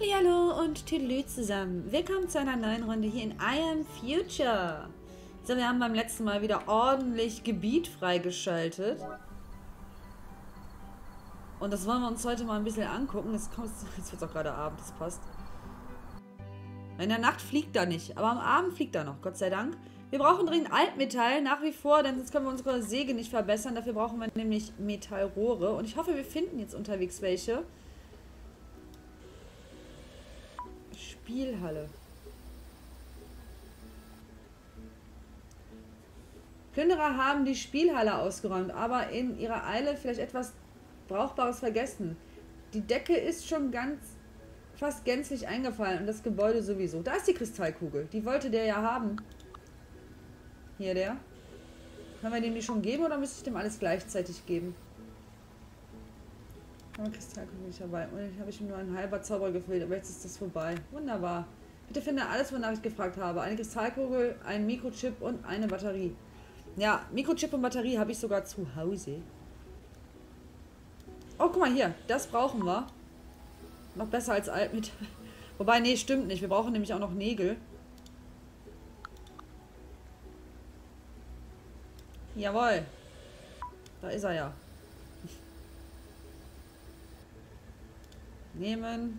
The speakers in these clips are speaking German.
Hallo und Tüdelü zusammen. Willkommen zu einer neuen Runde hier in I Am Future. So, wir haben beim letzten Mal wieder ordentlich Gebiet freigeschaltet. Und das wollen wir uns heute mal ein bisschen angucken. Jetzt, jetzt wird es auch gerade Abend, das passt. In der Nacht fliegt er nicht, aber am Abend fliegt er noch, Gott sei Dank. Wir brauchen dringend Altmetall, nach wie vor, denn sonst können wir unsere Säge nicht verbessern. Dafür brauchen wir nämlich Metallrohre. Und ich hoffe, wir finden jetzt unterwegs welche. Spielhalle. Plünderer haben die Spielhalle ausgeräumt, aber in ihrer Eile vielleicht etwas Brauchbares vergessen. Die Decke ist schon ganz fast gänzlich eingefallen und das Gebäude sowieso. Da ist die Kristallkugel. Die wollte der ja haben. Hier der. Können wir dem die schon geben oder müsste ich dem alles gleichzeitig geben? Aber Kristallkugel nicht dabei. Und ich habe ich nur ein halber Zauber gefüllt, aber jetzt ist das vorbei. Wunderbar. Bitte finde alles, wonach ich gefragt habe. Eine Kristallkugel, ein Mikrochip und eine Batterie. Ja, Mikrochip und Batterie habe ich sogar zu Hause. Oh, guck mal hier. Das brauchen wir. Noch besser als alt mit. Wobei, nee, stimmt nicht. Wir brauchen nämlich auch noch Nägel. Jawohl. Da ist er ja. Nehmen.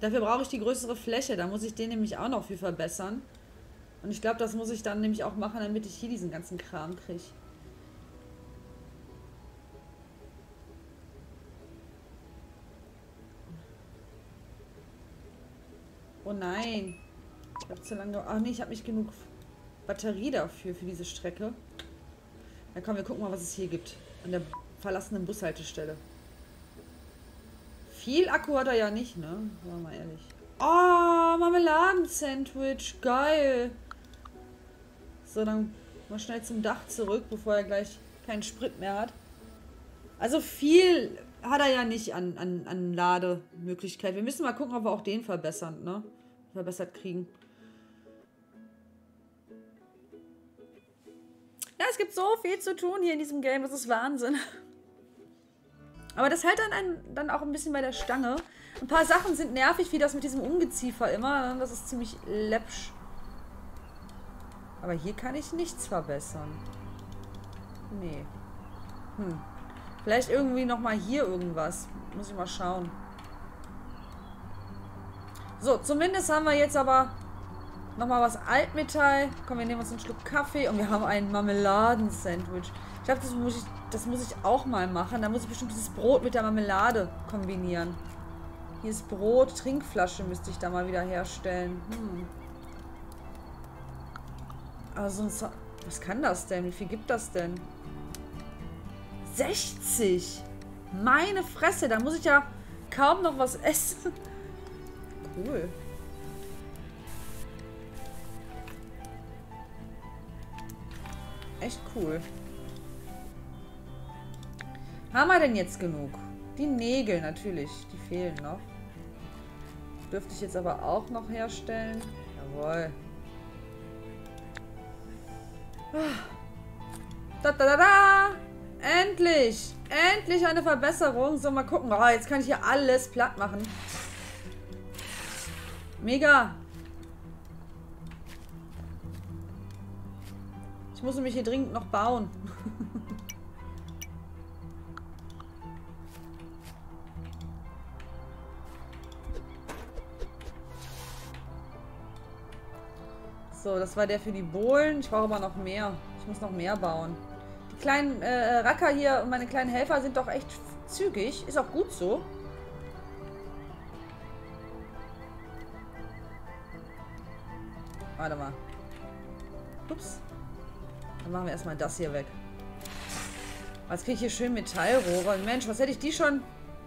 Dafür brauche ich die größere Fläche. Da muss ich den nämlich auch noch viel verbessern. Und ich glaube, das muss ich dann nämlich auch machen, damit ich hier diesen ganzen Kram kriege. Oh nein. Ich habe zu lange... Ach nee, ich habe nicht genug Batterie dafür, für diese Strecke. Dann kommen wir gucken mal, was es hier gibt. An der verlassenen Bushaltestelle. Viel Akku hat er ja nicht, ne? Sagen wir mal ehrlich. Oh, Marmeladen-Sandwich. Geil. So, dann mal schnell zum Dach zurück, bevor er gleich keinen Sprit mehr hat. Also viel hat er ja nicht an, an, an Lademöglichkeit. Wir müssen mal gucken, ob wir auch den verbessern, ne? Verbessert kriegen. Ja, es gibt so viel zu tun hier in diesem Game. Das ist Wahnsinn. Aber das hält dann, einen, dann auch ein bisschen bei der Stange. Ein paar Sachen sind nervig, wie das mit diesem Ungeziefer immer. Das ist ziemlich läppsch. Aber hier kann ich nichts verbessern. Nee. Hm. Vielleicht irgendwie nochmal hier irgendwas. Muss ich mal schauen. So, zumindest haben wir jetzt aber nochmal was Altmetall. Komm, wir nehmen uns einen Schluck Kaffee und wir haben ein Marmeladen-Sandwich. Ich glaube, das muss ich das muss ich auch mal machen. Da muss ich bestimmt dieses Brot mit der Marmelade kombinieren. Hier ist Brot. Trinkflasche müsste ich da mal wieder herstellen. Hm. Sonst... Was kann das denn? Wie viel gibt das denn? 60! Meine Fresse, da muss ich ja kaum noch was essen. Cool. Echt cool. Haben wir denn jetzt genug? Die Nägel natürlich, die fehlen noch. Dürfte ich jetzt aber auch noch herstellen. Jawohl. Da, da, da, da. Endlich! Endlich eine Verbesserung. So, mal gucken. Oh, jetzt kann ich hier alles platt machen. Mega. Muss nämlich hier dringend noch bauen. So, das war der für die Bohlen. Ich brauche aber noch mehr. Ich muss noch mehr bauen. Die kleinen äh, Racker hier und meine kleinen Helfer sind doch echt zügig. Ist auch gut so. Warte mal. Dann machen wir erstmal das hier weg. Jetzt kriege ich hier schön Metallrohre. Mensch, was hätte ich die schon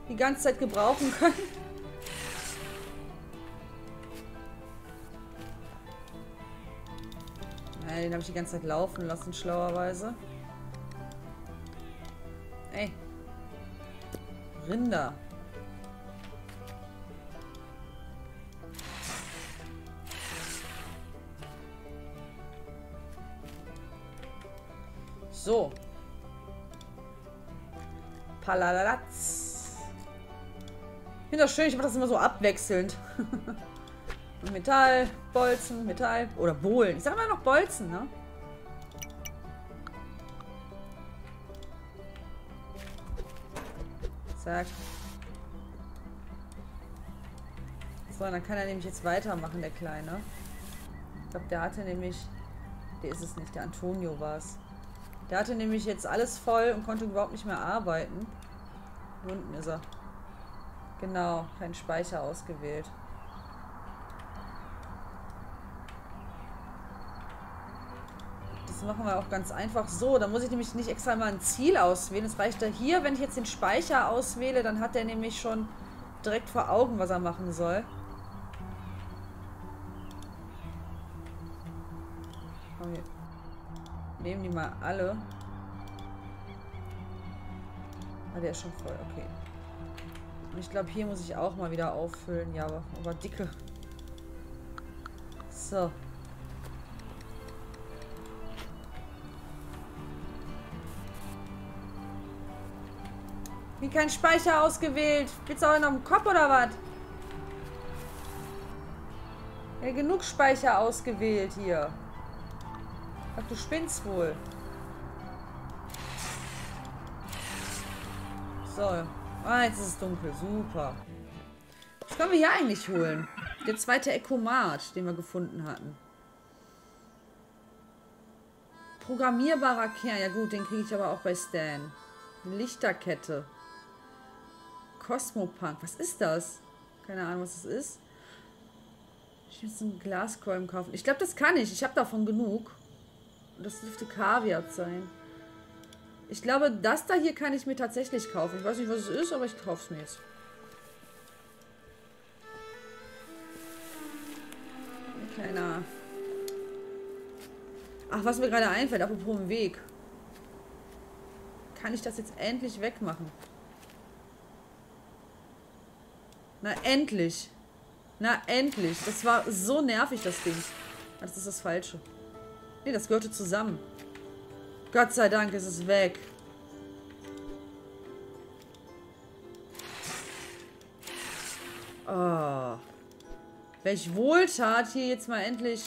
die ganze Zeit gebrauchen können? Ja, den habe ich die ganze Zeit laufen lassen, schlauerweise. Ey. Rinder. So. Palalatz. Ich finde das schön, ich mache das immer so abwechselnd. Metall, Bolzen, Metall oder Bohlen. Ich sage immer noch Bolzen, ne? Zack. So, dann kann er nämlich jetzt weitermachen, der Kleine. Ich glaube, der hatte nämlich... Der ist es nicht, der Antonio war es. Der hatte nämlich jetzt alles voll und konnte überhaupt nicht mehr arbeiten. Hier unten ist er. Genau, kein Speicher ausgewählt. Das machen wir auch ganz einfach so. Da muss ich nämlich nicht extra mal ein Ziel auswählen. Es reicht da hier, wenn ich jetzt den Speicher auswähle, dann hat er nämlich schon direkt vor Augen, was er machen soll. Mal alle. Ah, der ist schon voll, okay. Und ich glaube, hier muss ich auch mal wieder auffüllen. Ja, aber, aber dicke. So. Wie kein Speicher ausgewählt. Du auch noch im Kopf oder was? Ja, genug Speicher ausgewählt hier. Du spinnst wohl. So. Ah, jetzt ist es dunkel. Super. Was können wir hier eigentlich holen? Der zweite Ekomat, den wir gefunden hatten. Programmierbarer Kern. Ja gut, den kriege ich aber auch bei Stan. Lichterkette. Cosmopunk. Was ist das? Keine Ahnung, was das ist. Ich muss einen Glaskolben kaufen. Ich glaube, das kann ich. Ich habe davon genug. Das dürfte Kaviar sein. Ich glaube, das da hier kann ich mir tatsächlich kaufen. Ich weiß nicht, was es ist, aber ich kaufe es mir jetzt. Ein kleiner... Ach, was mir gerade einfällt, apropos im Weg. Kann ich das jetzt endlich wegmachen? Na, endlich. Na, endlich. Das war so nervig, das Ding. Das ist das Falsche. Nee, das gehörte zusammen. Gott sei Dank ist es weg. Oh. Welch Wohltat, hier jetzt mal endlich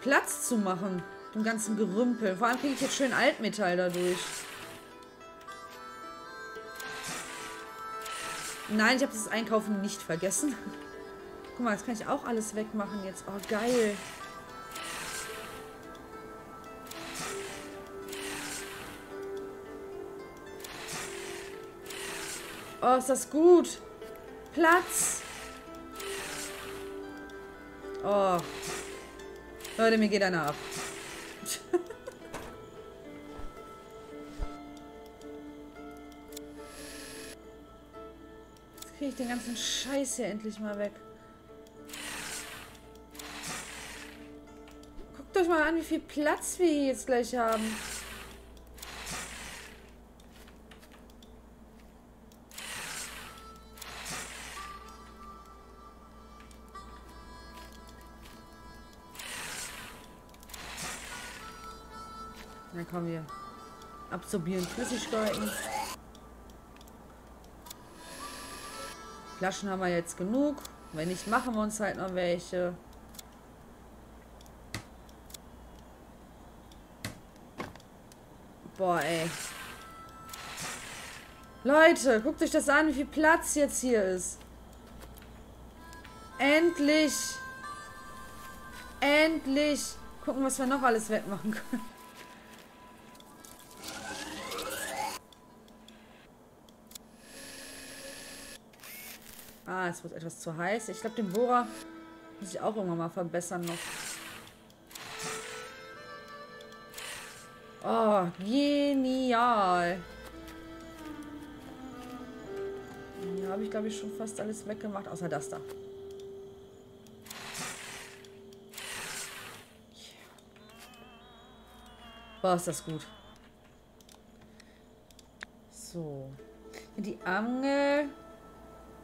Platz zu machen. Dem ganzen Gerümpel. Vor allem kriege ich jetzt schön Altmetall dadurch. Nein, ich habe das Einkaufen nicht vergessen. Guck mal, jetzt kann ich auch alles wegmachen jetzt. Oh, geil. Oh, ist das gut. Platz. Oh. Leute, mir geht einer ab. kriege ich den ganzen Scheiß hier endlich mal weg. Euch mal an, wie viel Platz wir hier jetzt gleich haben. Dann kommen wir. Absorbieren Flüssigkeiten. Flaschen haben wir jetzt genug. Wenn nicht, machen wir uns halt noch welche. Boah, ey. Leute, guckt euch das an, wie viel Platz jetzt hier ist. Endlich. Endlich. Gucken, was wir noch alles wegmachen können. Ah, es wird etwas zu heiß. Ich glaube, den Bohrer muss ich auch irgendwann mal verbessern noch. Oh, genial. Hier habe ich, glaube ich, schon fast alles weggemacht, außer das da. Boah, ist das gut. So. Die Angel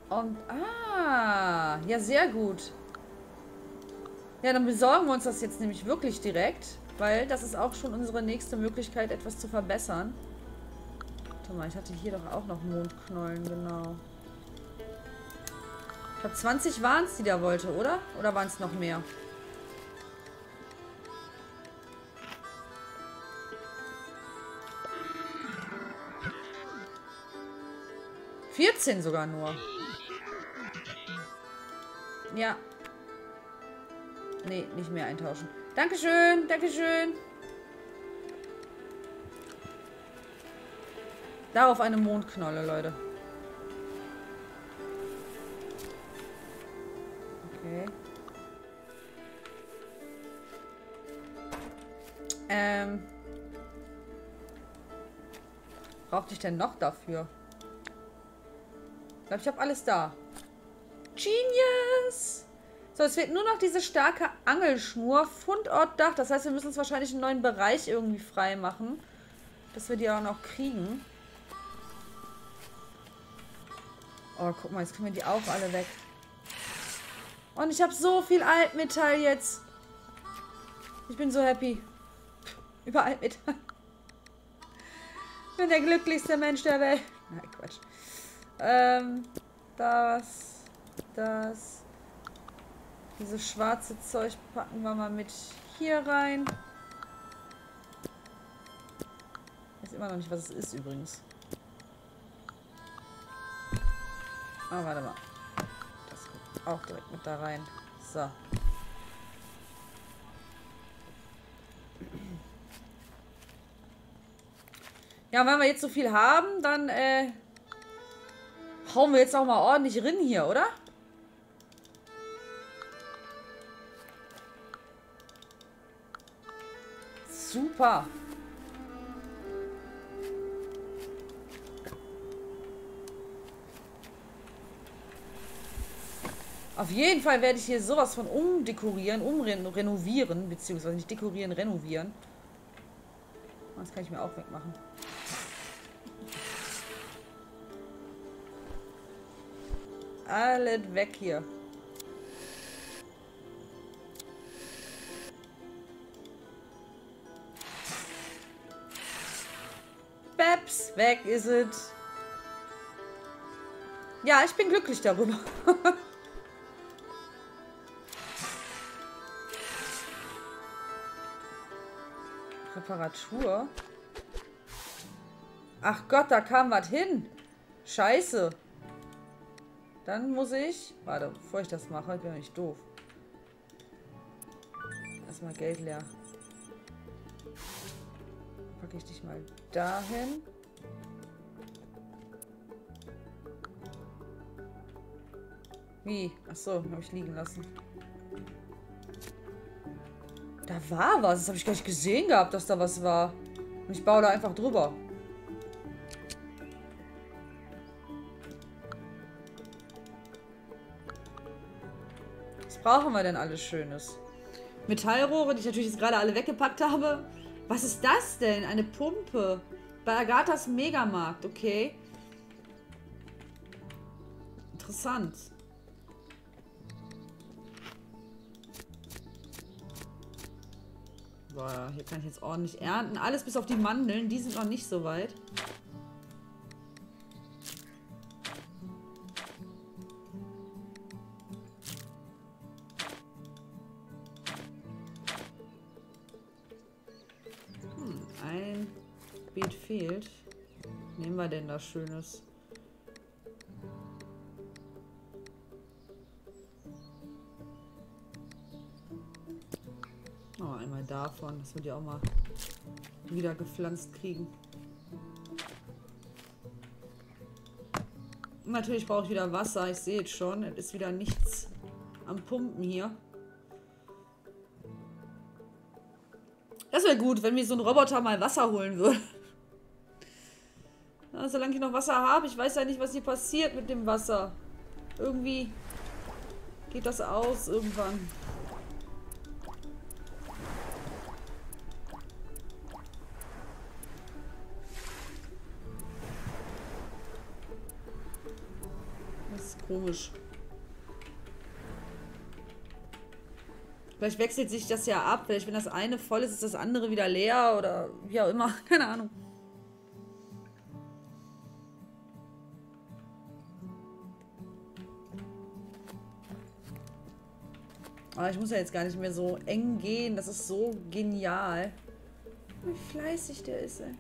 und, ah, ja, sehr gut. Ja, dann besorgen wir uns das jetzt nämlich wirklich direkt. Weil das ist auch schon unsere nächste Möglichkeit, etwas zu verbessern. Warte mal, ich hatte hier doch auch noch Mondknollen, genau. Ich glaube, 20 waren es, die da wollte, oder? Oder waren es noch mehr? Vierzehn sogar nur. Ja. Nee, nicht mehr eintauschen. Dankeschön, Dankeschön. Darauf eine Mondknolle, Leute. Okay. Ähm. Brauchte ich denn noch dafür? Ich glaube, ich habe alles da. Genius! So, es fehlt nur noch diese starke Angelschnur. Fundort Dach. Das heißt, wir müssen uns wahrscheinlich einen neuen Bereich irgendwie frei machen. Dass wir die auch noch kriegen. Oh, guck mal, jetzt können wir die auch alle weg. Und ich habe so viel Altmetall jetzt. Ich bin so happy. Über Altmetall. Ich bin der glücklichste Mensch der Welt. Nein, Quatsch. Ähm, das, das. Dieses schwarze Zeug packen wir mal mit hier rein. Ich weiß immer noch nicht, was es ist übrigens. Ah, warte mal. Das kommt auch direkt mit da rein. So. Ja, wenn wir jetzt so viel haben, dann äh, hauen wir jetzt auch mal ordentlich rin hier, oder? Super. Auf jeden Fall werde ich hier sowas von umdekorieren, umrenovieren, beziehungsweise nicht dekorieren, renovieren. Das kann ich mir auch wegmachen. Alles weg hier. Weg ist es. Ja, ich bin glücklich darüber. Reparatur. Ach Gott, da kam was hin. Scheiße. Dann muss ich... Warte, bevor ich das mache, bin ich doof. Erstmal Geld leer. Packe ich dich mal dahin. Wie? Achso, habe ich liegen lassen. Da war was. Das habe ich gar nicht gesehen gehabt, dass da was war. Und ich baue da einfach drüber. Was brauchen wir denn alles Schönes? Metallrohre, die ich natürlich jetzt gerade alle weggepackt habe. Was ist das denn? Eine Pumpe. Bei Agathas Megamarkt, okay. Interessant. Boah, hier kann ich jetzt ordentlich ernten. Alles bis auf die Mandeln, die sind noch nicht so weit. fehlt. Nehmen wir denn da Schönes? Davon, dass wir die auch mal wieder gepflanzt kriegen. Natürlich brauche ich wieder Wasser. Ich sehe jetzt schon, es ist wieder nichts am Pumpen hier. Das wäre gut, wenn mir so ein Roboter mal Wasser holen würde. Ja, solange ich noch Wasser habe, ich weiß ja nicht, was hier passiert mit dem Wasser. Irgendwie geht das aus irgendwann. Komisch. Vielleicht wechselt sich das ja ab. Vielleicht, wenn das eine voll ist, ist das andere wieder leer oder wie auch immer. Keine Ahnung. Aber ich muss ja jetzt gar nicht mehr so eng gehen. Das ist so genial. Wie fleißig der ist, ey.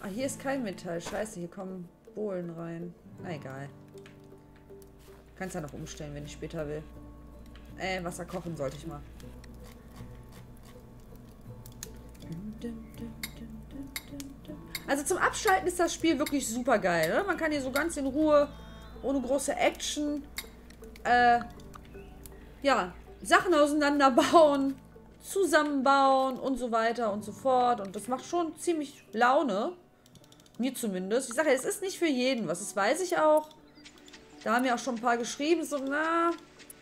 Ah, hier ist kein Metall. Scheiße, hier kommen Bohlen rein. Na egal. Kannst ja noch umstellen, wenn ich später will. Äh, Wasser kochen sollte ich mal. Also zum Abschalten ist das Spiel wirklich super geil. Ne? Man kann hier so ganz in Ruhe, ohne große Action, äh, ja, Sachen auseinanderbauen, zusammenbauen und so weiter und so fort. Und das macht schon ziemlich Laune. Mir zumindest. Ich sage es ist nicht für jeden was. Das weiß ich auch. Da haben ja auch schon ein paar geschrieben, so, na,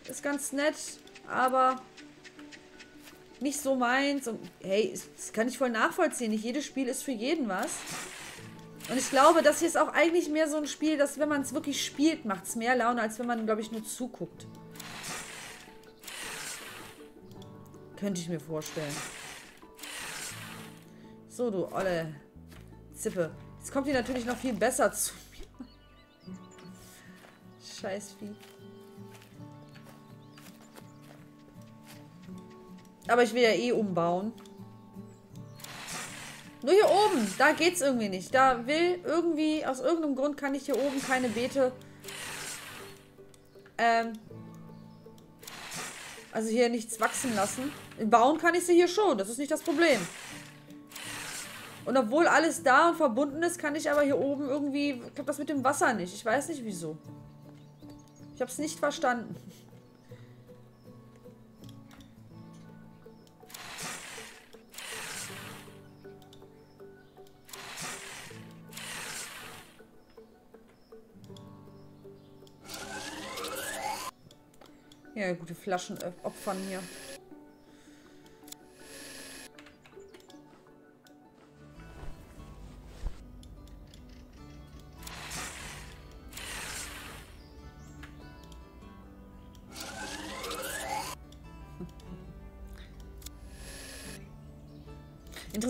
ist ganz nett, aber nicht so meins. Und hey, das kann ich voll nachvollziehen. Nicht jedes Spiel ist für jeden was. Und ich glaube, das hier ist auch eigentlich mehr so ein Spiel, dass wenn man es wirklich spielt, macht es mehr Laune, als wenn man, glaube ich, nur zuguckt. Könnte ich mir vorstellen. So, du olle Zippe. Jetzt kommt die natürlich noch viel besser zu. Scheiß Vieh. Aber ich will ja eh umbauen. Nur hier oben, da geht's irgendwie nicht. Da will irgendwie, aus irgendeinem Grund kann ich hier oben keine Beete. Ähm. Also hier nichts wachsen lassen. Bauen kann ich sie hier schon, das ist nicht das Problem. Und obwohl alles da und verbunden ist, kann ich aber hier oben irgendwie... Ich habe das mit dem Wasser nicht. Ich weiß nicht wieso. Ich habe es nicht verstanden. Ja, gute Flaschen opfern hier.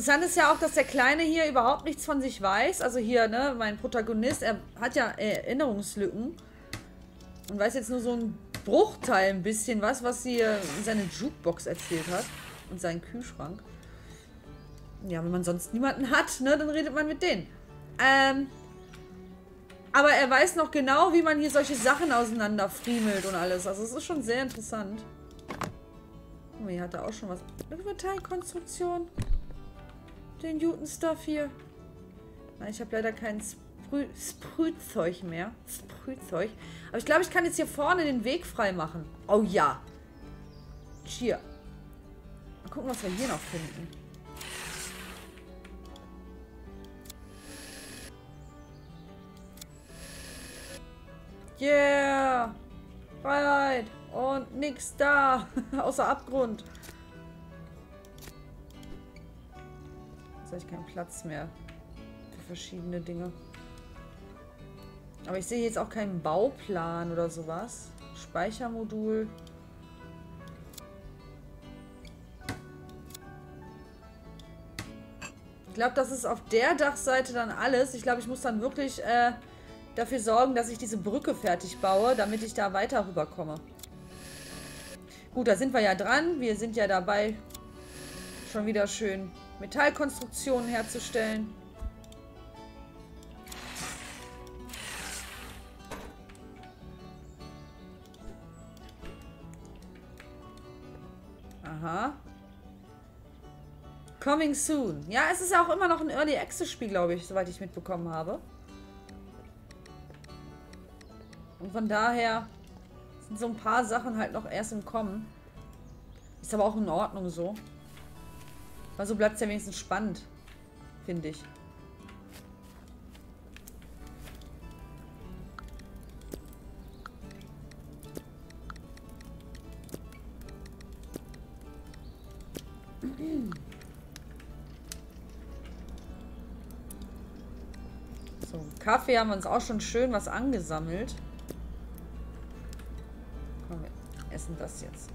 Interessant ist ja auch, dass der Kleine hier überhaupt nichts von sich weiß. Also hier, ne, mein Protagonist, er hat ja Erinnerungslücken. Und weiß jetzt nur so ein Bruchteil ein bisschen was, was sie in seine Jukebox erzählt hat. Und seinen Kühlschrank. Ja, wenn man sonst niemanden hat, ne, dann redet man mit denen. Ähm, aber er weiß noch genau, wie man hier solche Sachen auseinanderfriemelt und alles. Also es ist schon sehr interessant. Oh, hier hat er auch schon was. Metallkonstruktion. Den Newton-Stuff hier. Ich habe leider kein Sprüh Sprühzeug mehr. Sprühzeug. Aber ich glaube, ich kann jetzt hier vorne den Weg frei machen. Oh ja. Cheer. Mal gucken, was wir hier noch finden. Yeah. Freiheit. Und nix da. Außer Abgrund. Jetzt habe ich keinen Platz mehr für verschiedene Dinge. Aber ich sehe jetzt auch keinen Bauplan oder sowas. Speichermodul. Ich glaube, das ist auf der Dachseite dann alles. Ich glaube, ich muss dann wirklich äh, dafür sorgen, dass ich diese Brücke fertig baue, damit ich da weiter rüberkomme. Gut, da sind wir ja dran. Wir sind ja dabei, schon wieder schön Metallkonstruktionen herzustellen. Aha. Coming soon. Ja, es ist auch immer noch ein Early Access Spiel, glaube ich, soweit ich mitbekommen habe. Und von daher sind so ein paar Sachen halt noch erst im Kommen. Ist aber auch in Ordnung so. Weil so bleibt es ja wenigstens spannend, finde ich. So, Kaffee haben wir uns auch schon schön was angesammelt. Komm, wir essen das jetzt.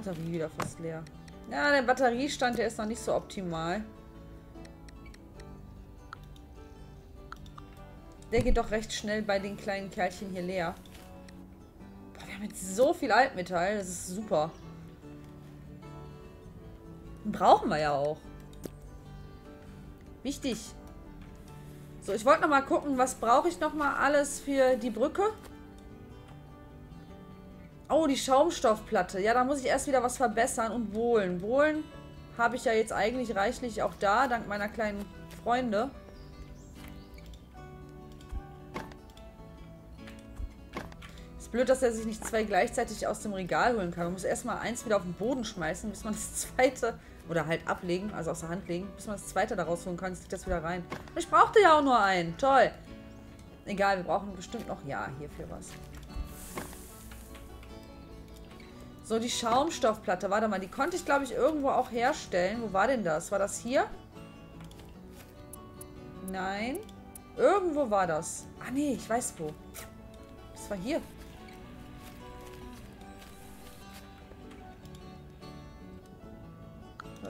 Batterie wieder fast leer. Ja, der Batteriestand, der ist noch nicht so optimal. Der geht doch recht schnell bei den kleinen Kerlchen hier leer. Boah, wir haben jetzt so viel Altmetall. Das ist super. Brauchen wir ja auch. Wichtig. So, ich wollte noch mal gucken, was brauche ich noch mal alles für die Brücke. Oh, die Schaumstoffplatte. Ja, da muss ich erst wieder was verbessern und bohlen. Bohlen habe ich ja jetzt eigentlich reichlich auch da, dank meiner kleinen Freunde. Ist blöd, dass er sich nicht zwei gleichzeitig aus dem Regal holen kann. Man muss erstmal eins wieder auf den Boden schmeißen, bis man das zweite, oder halt ablegen, also aus der Hand legen, bis man das zweite da rausholen kann, jetzt liegt das wieder rein. Ich brauchte ja auch nur einen. Toll. Egal, wir brauchen bestimmt noch, ja, hierfür was. So, die Schaumstoffplatte. Warte mal, die konnte ich, glaube ich, irgendwo auch herstellen. Wo war denn das? War das hier? Nein. Irgendwo war das. Ah, nee, ich weiß wo. Das war hier.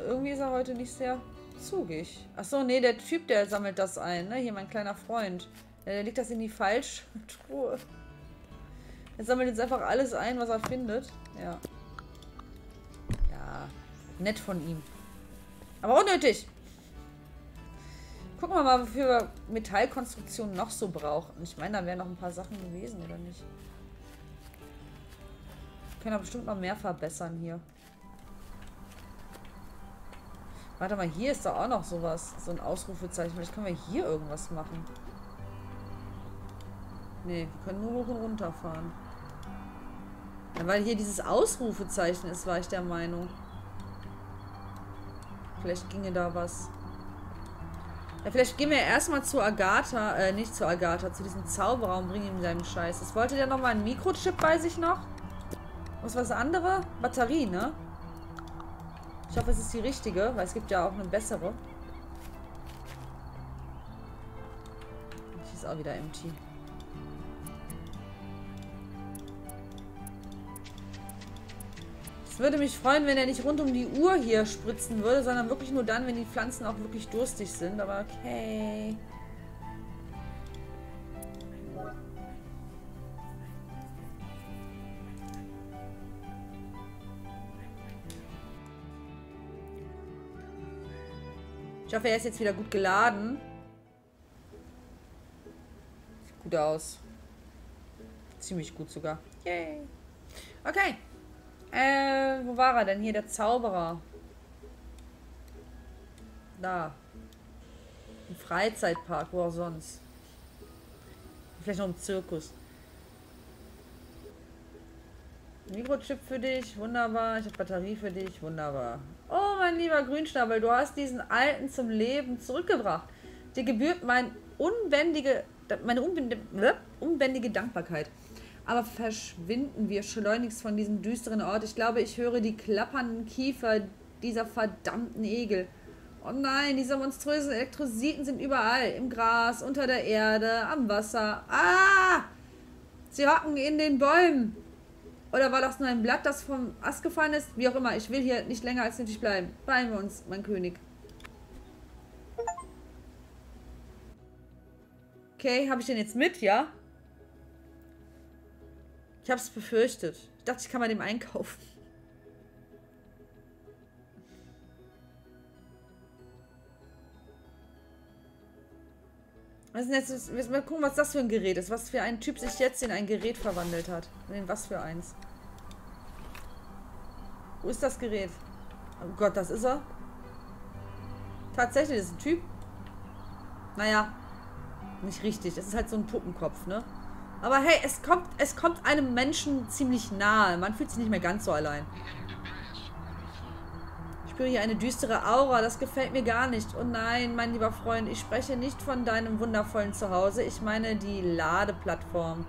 Irgendwie ist er heute nicht sehr zugig. Achso, nee, der Typ, der sammelt das ein. Ne? Hier, mein kleiner Freund. Ja, der legt das in die falsche Truhe. Er sammelt jetzt einfach alles ein, was er findet. Ja. Nett von ihm. Aber unnötig. Gucken wir mal, wofür wir Metallkonstruktionen noch so brauchen. Ich meine, da wären noch ein paar Sachen gewesen, oder nicht? Wir können aber bestimmt noch mehr verbessern hier. Warte mal, hier ist doch auch noch sowas. So ein Ausrufezeichen. Vielleicht können wir hier irgendwas machen. Nee, wir können nur hoch und runter fahren. Ja, weil hier dieses Ausrufezeichen ist, war ich der Meinung. Vielleicht ginge da was. Ja, vielleicht gehen wir erstmal zu Agatha, äh, nicht zu Agatha, zu diesem Zauberer und bringen ihm seinen Scheiß. Das wollte der nochmal ein Mikrochip bei sich noch? Was was andere? Batterie, ne? Ich hoffe, es ist die richtige, weil es gibt ja auch eine bessere. Die ist auch wieder empty. Es würde mich freuen, wenn er nicht rund um die Uhr hier spritzen würde, sondern wirklich nur dann, wenn die Pflanzen auch wirklich durstig sind. Aber okay. Ich hoffe, er ist jetzt wieder gut geladen. Sieht gut aus. Ziemlich gut sogar. Yay. Okay. Äh, wo war er denn? Hier, der Zauberer. Da. Im Freizeitpark, wo auch sonst. Vielleicht noch im Zirkus. Mikrochip für dich, wunderbar. Ich habe Batterie für dich, wunderbar. Oh, mein lieber Grünschnabel, du hast diesen Alten zum Leben zurückgebracht. Dir gebührt mein unbändige, meine unbändige Dankbarkeit. Aber verschwinden wir schleunigst von diesem düsteren Ort. Ich glaube, ich höre die klappernden Kiefer dieser verdammten Egel. Oh nein, diese monströsen Elektrositen sind überall. Im Gras, unter der Erde, am Wasser. Ah! Sie hocken in den Bäumen. Oder war das nur ein Blatt, das vom Ast gefallen ist? Wie auch immer, ich will hier nicht länger als nötig bleiben. Beeilen wir uns, mein König. Okay, habe ich den jetzt mit, ja? Ich habe es befürchtet. Ich dachte, ich kann mal dem einkaufen. Was ist jetzt, mal gucken, was das für ein Gerät ist. Was für ein Typ sich jetzt in ein Gerät verwandelt hat. In was für eins. Wo ist das Gerät? Oh Gott, das ist er. Tatsächlich, das ist ein Typ. Naja, nicht richtig. Das ist halt so ein Puppenkopf, ne? Aber hey, es kommt, es kommt einem Menschen ziemlich nahe. Man fühlt sich nicht mehr ganz so allein. Ich spüre hier eine düstere Aura. Das gefällt mir gar nicht. Oh nein, mein lieber Freund. Ich spreche nicht von deinem wundervollen Zuhause. Ich meine die Ladeplattform.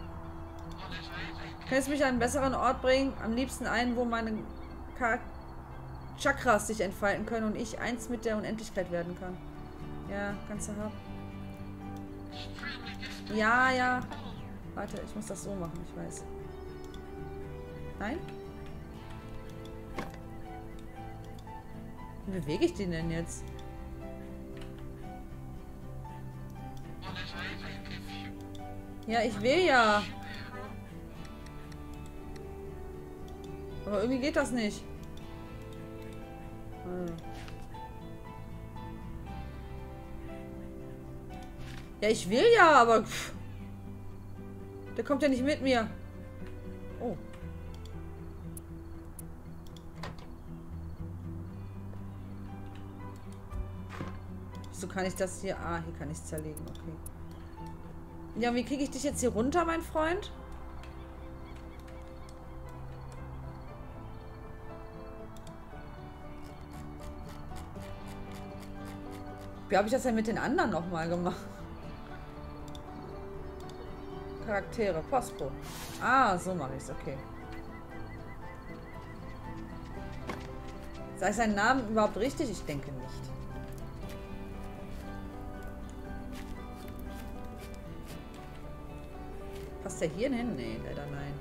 Kannst du mich an einen besseren Ort bringen? Am liebsten einen, wo meine Chakras sich entfalten können und ich eins mit der Unendlichkeit werden kann. Ja, kannst du haben. Ja, ja. Warte, ich muss das so machen, ich weiß. Nein? Wie bewege ich den denn jetzt? Ja, ich will ja. Aber irgendwie geht das nicht. Hm. Ja, ich will ja, aber... Pff. Der kommt ja nicht mit mir. Oh. So kann ich das hier... Ah, hier kann ich es zerlegen. Okay. Ja, wie kriege ich dich jetzt hier runter, mein Freund? Wie habe ich das denn mit den anderen nochmal gemacht? Charaktere, Postpo. Ah, so mache ich es, okay. Sag ich seinen Namen überhaupt richtig? Ich denke nicht. Passt der hier hin? Nee, leider nein.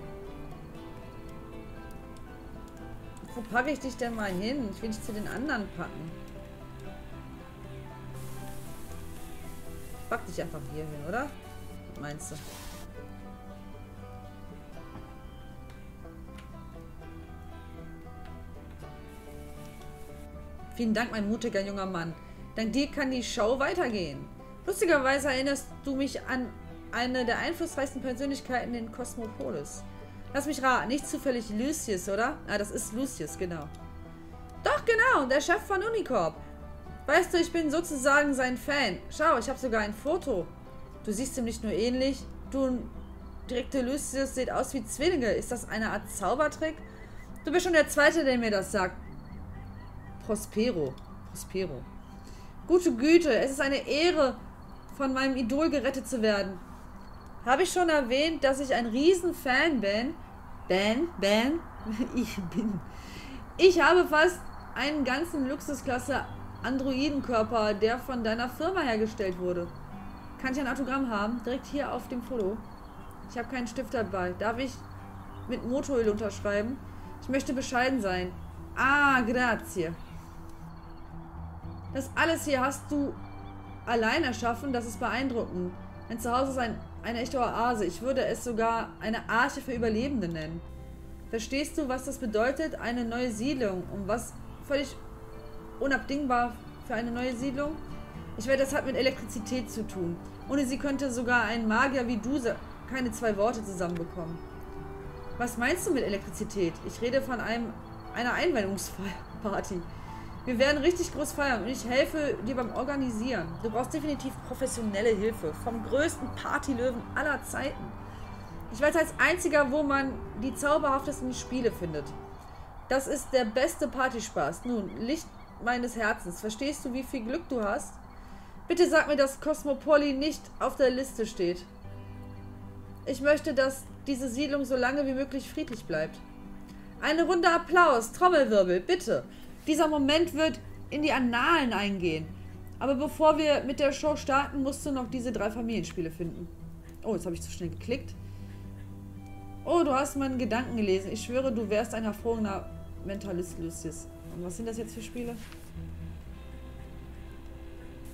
Wo packe ich dich denn mal hin? Ich will dich zu den anderen packen. Pack dich einfach hier hin, oder? Was meinst du? Vielen Dank, mein mutiger junger Mann. Dank dir kann die Show weitergehen. Lustigerweise erinnerst du mich an eine der einflussreichsten Persönlichkeiten in Cosmopolis. Lass mich raten, nicht zufällig Lucius, oder? Ah, das ist Lucius, genau. Doch, genau, der Chef von Unicorp. Weißt du, ich bin sozusagen sein Fan. Schau, ich habe sogar ein Foto. Du siehst ihm nicht nur ähnlich. Du direkte Lucius seht aus wie Zwillinge. Ist das eine Art Zaubertrick? Du bist schon der Zweite, der mir das sagt. Prospero. Prospero. Gute Güte, es ist eine Ehre, von meinem Idol gerettet zu werden. Habe ich schon erwähnt, dass ich ein Riesenfan bin? Ben? Ben? Ich bin. Ich habe fast einen ganzen Luxusklasse Androidenkörper, der von deiner Firma hergestellt wurde. Kann ich ein Autogramm haben? Direkt hier auf dem Foto. Ich habe keinen Stift dabei. Darf ich mit Motoröl unterschreiben? Ich möchte bescheiden sein. Ah, grazie. Das alles hier hast du allein erschaffen. Das ist beeindruckend. Mein Zuhause ist ein, eine echte Oase. Ich würde es sogar eine Arche für Überlebende nennen. Verstehst du, was das bedeutet? Eine neue Siedlung. Um was völlig unabdingbar für eine neue Siedlung? Ich werde, das hat mit Elektrizität zu tun. Ohne sie könnte sogar ein Magier wie du keine zwei Worte zusammenbekommen. Was meinst du mit Elektrizität? Ich rede von einem einer Einweihungsparty. Wir werden richtig groß feiern und ich helfe dir beim Organisieren. Du brauchst definitiv professionelle Hilfe. Vom größten Partylöwen aller Zeiten. Ich weiß als einziger, wo man die zauberhaftesten Spiele findet. Das ist der beste Partyspaß. Nun, Licht meines Herzens. Verstehst du, wie viel Glück du hast? Bitte sag mir, dass Cosmopoli nicht auf der Liste steht. Ich möchte, dass diese Siedlung so lange wie möglich friedlich bleibt. Eine Runde Applaus, Trommelwirbel, bitte. Dieser Moment wird in die Annalen eingehen. Aber bevor wir mit der Show starten, musst du noch diese drei Familienspiele finden. Oh, jetzt habe ich zu schnell geklickt. Oh, du hast meinen Gedanken gelesen. Ich schwöre, du wärst ein hervorragender Mentalist, Lucius. Und was sind das jetzt für Spiele?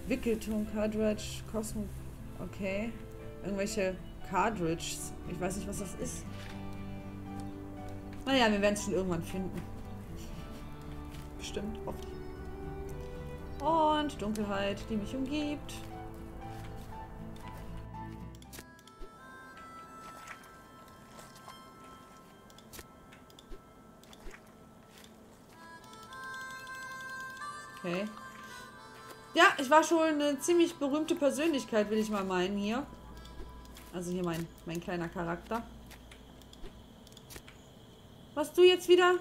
Wickelton, Cartridge, Cosmo. Okay. Irgendwelche Cartridges. Ich weiß nicht, was das ist. Naja, wir werden es schon irgendwann finden. Bestimmt. Oft. Und Dunkelheit, die mich umgibt. Okay. Ja, ich war schon eine ziemlich berühmte Persönlichkeit, will ich mal meinen hier. Also hier mein, mein kleiner Charakter. Was du jetzt wieder?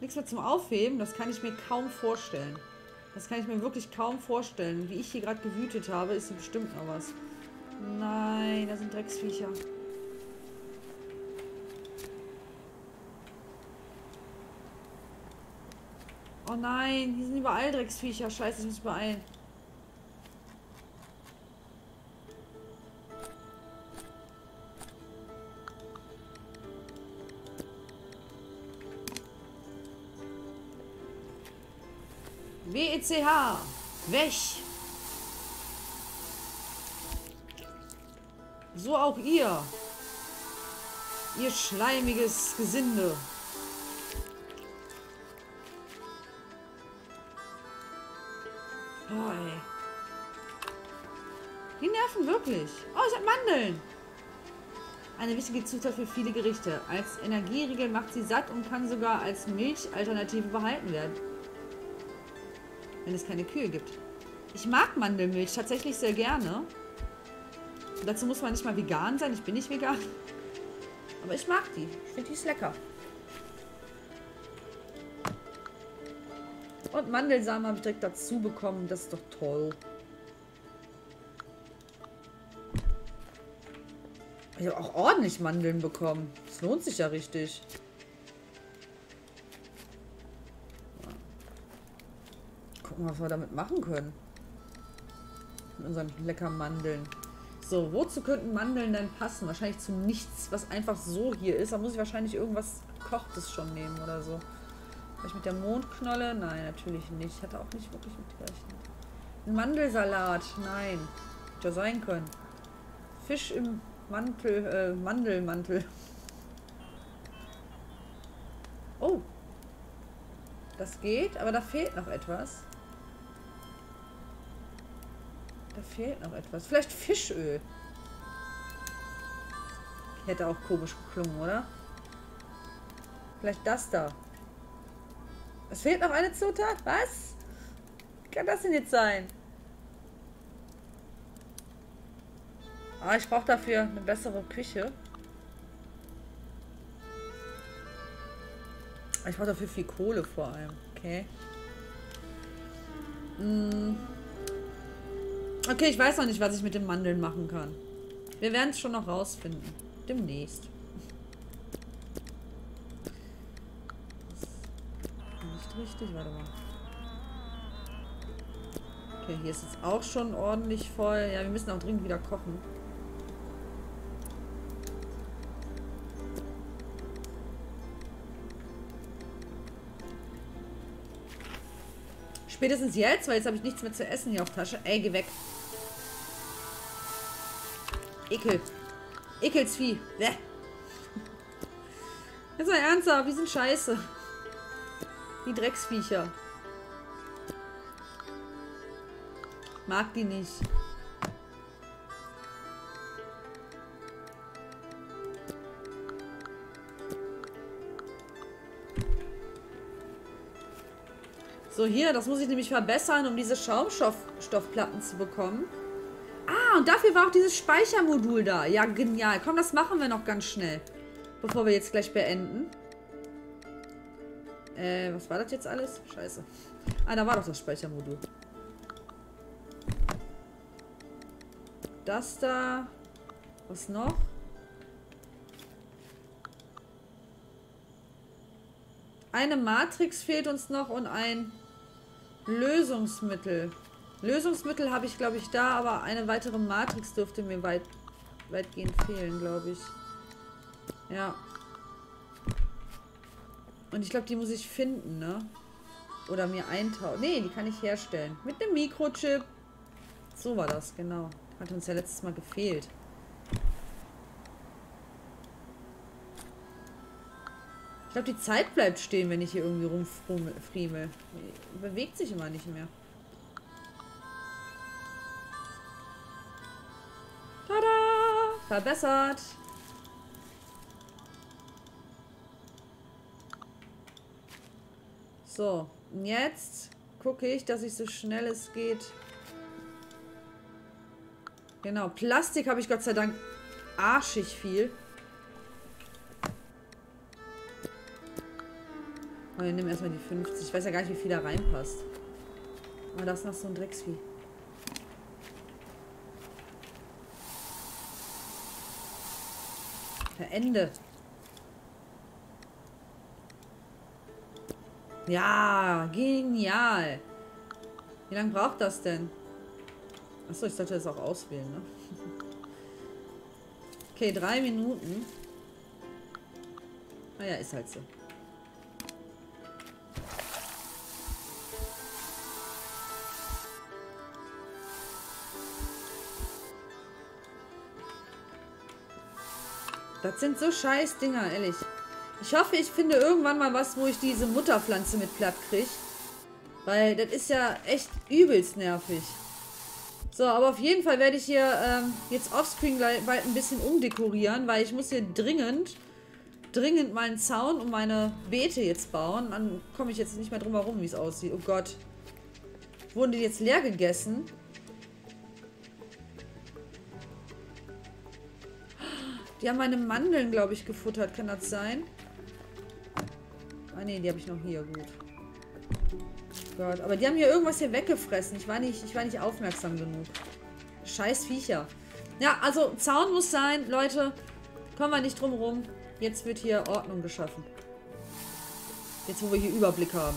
Nichts mehr zum Aufheben, das kann ich mir kaum vorstellen. Das kann ich mir wirklich kaum vorstellen. Wie ich hier gerade gewütet habe, ist hier bestimmt noch was. Nein, da sind Drecksviecher. Oh nein, hier sind überall Drecksviecher. Scheiße, ich muss beeilen. W-E-C-H. Weg. So auch ihr. Ihr schleimiges Gesinde. Oh, ey. Die nerven wirklich. Oh, ich hab Mandeln. Eine wichtige Zutat für viele Gerichte. Als Energieriegel macht sie satt und kann sogar als Milchalternative behalten werden. Wenn es keine Kühe gibt. Ich mag Mandelmilch tatsächlich sehr gerne. Dazu muss man nicht mal vegan sein. Ich bin nicht vegan. Aber ich mag die. Ich finde die ist lecker. Und Mandelsamen habe ich direkt dazu bekommen. Das ist doch toll. Ich habe auch ordentlich Mandeln bekommen. Das lohnt sich ja richtig. Gucken, was wir damit machen können. Mit unseren leckeren Mandeln. So, wozu könnten Mandeln denn passen? Wahrscheinlich zu nichts, was einfach so hier ist. Da muss ich wahrscheinlich irgendwas Kochtes schon nehmen oder so. Vielleicht mit der Mondknolle? Nein, natürlich nicht. Ich hatte auch nicht wirklich mit gerechnet. Ein Mandelsalat? Nein. Hätte ja sein können. Fisch im Mantel, äh, Mandelmantel. Oh. Das geht, aber da fehlt noch etwas. Fehlt noch etwas. Vielleicht Fischöl. Hätte auch komisch geklungen, oder? Vielleicht das da. Es fehlt noch eine Zutat? Was? Wie kann das denn jetzt sein? Ah, ich brauche dafür eine bessere Küche. Ich brauche dafür viel Kohle vor allem. Okay. Hm. Okay, ich weiß noch nicht, was ich mit den Mandeln machen kann. Wir werden es schon noch rausfinden. Demnächst. Nicht richtig, warte mal. Okay, hier ist es auch schon ordentlich voll. Ja, wir müssen auch dringend wieder kochen. Spätestens jetzt, weil jetzt habe ich nichts mehr zu essen hier auf Tasche. Ey, geh weg. Ekel. Ekelsvieh. Bäh. Jetzt mal ernsthaft, die sind scheiße. Die Drecksviecher. Mag die nicht. So, hier, das muss ich nämlich verbessern, um diese Schaumstoffplatten zu bekommen. Und dafür war auch dieses Speichermodul da. Ja, genial. Komm, das machen wir noch ganz schnell. Bevor wir jetzt gleich beenden. Äh, was war das jetzt alles? Scheiße. Ah, da war doch das Speichermodul. Das da. Was noch? Eine Matrix fehlt uns noch und ein Lösungsmittel. Lösungsmittel habe ich, glaube ich, da, aber eine weitere Matrix dürfte mir weit, weitgehend fehlen, glaube ich. Ja. Und ich glaube, die muss ich finden, ne? Oder mir eintauchen. Ne, die kann ich herstellen. Mit einem Mikrochip. So war das, genau. Hat uns ja letztes Mal gefehlt. glaube, die Zeit bleibt stehen, wenn ich hier irgendwie rumfriemel. Bewegt sich immer nicht mehr. Verbessert! So, und jetzt gucke ich, dass ich so schnell es geht... Genau, Plastik habe ich Gott sei Dank arschig viel. Und wir nehmen erstmal die 50. Ich weiß ja gar nicht, wie viel da reinpasst. Aber das ist noch so ein Drecksvieh. Ende. Ja, genial. Wie lange braucht das denn? Achso, ich sollte das auch auswählen, ne? Okay, drei Minuten. Naja, ist halt so. Das sind so scheiß Dinger, ehrlich. Ich hoffe, ich finde irgendwann mal was, wo ich diese Mutterpflanze mit platt kriege. Weil das ist ja echt übelst nervig. So, aber auf jeden Fall werde ich hier ähm, jetzt offscreen bald ein bisschen umdekorieren, weil ich muss hier dringend, dringend meinen Zaun und meine Beete jetzt bauen. Dann komme ich jetzt nicht mehr drum herum, wie es aussieht. Oh Gott. Wurden die jetzt leer gegessen? Die haben meine Mandeln, glaube ich, gefuttert. Kann das sein? Ah, ne, die habe ich noch hier. Gut. Gott, aber die haben hier irgendwas hier weggefressen. Ich war nicht, ich war nicht aufmerksam genug. Scheiß Viecher. Ja, also Zaun muss sein. Leute, kommen wir nicht drum rum. Jetzt wird hier Ordnung geschaffen. Jetzt, wo wir hier Überblick haben.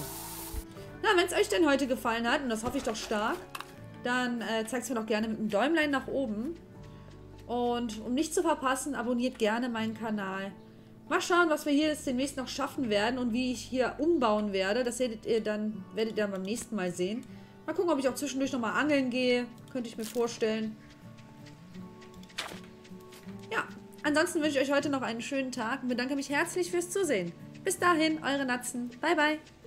Na, wenn es euch denn heute gefallen hat, und das hoffe ich doch stark, dann äh, zeigt es mir doch gerne mit einem Däumlein nach oben. Und um nichts zu verpassen, abonniert gerne meinen Kanal. Mal schauen, was wir hier jetzt demnächst noch schaffen werden und wie ich hier umbauen werde. Das werdet ihr dann, werdet ihr dann beim nächsten Mal sehen. Mal gucken, ob ich auch zwischendurch nochmal angeln gehe. Könnte ich mir vorstellen. Ja, ansonsten wünsche ich euch heute noch einen schönen Tag und bedanke mich herzlich fürs Zusehen. Bis dahin, eure Natzen. Bye, bye.